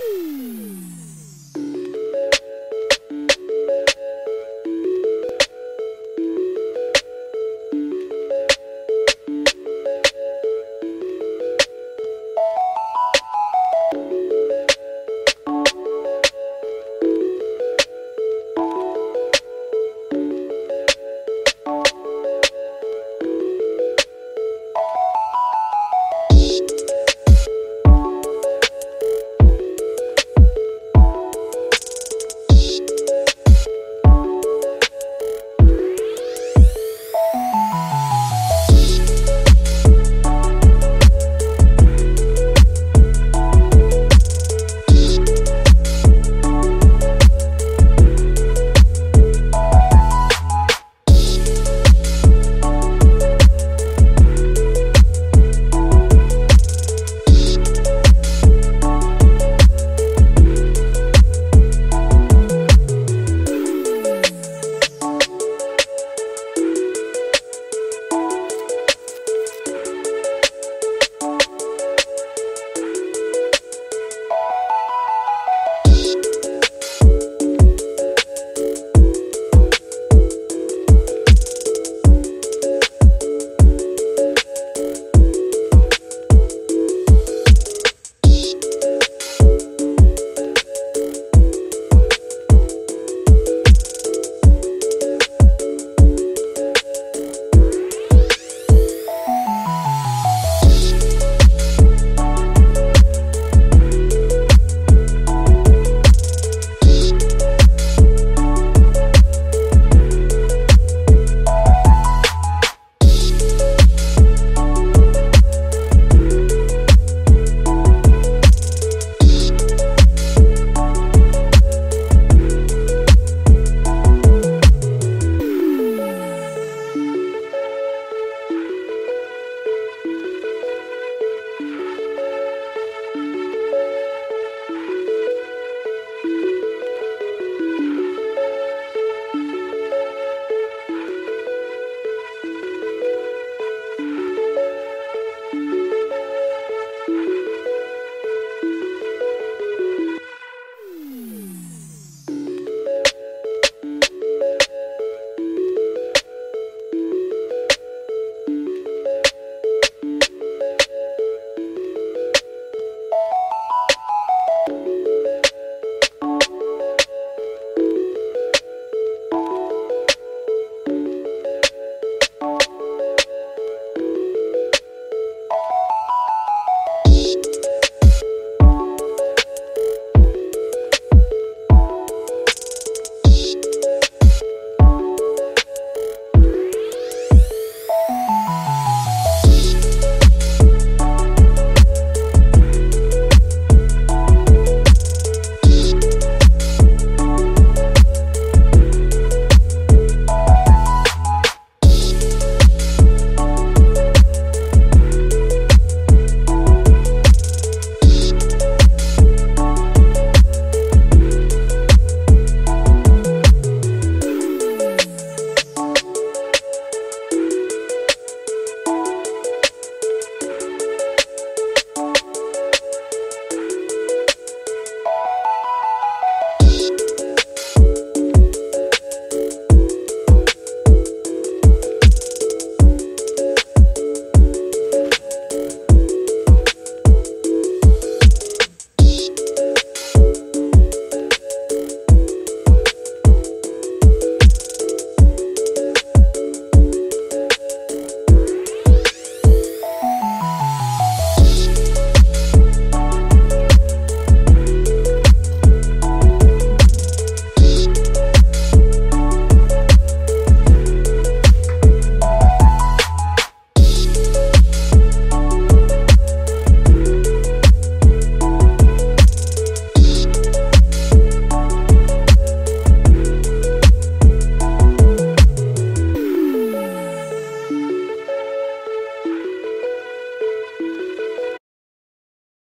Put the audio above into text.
you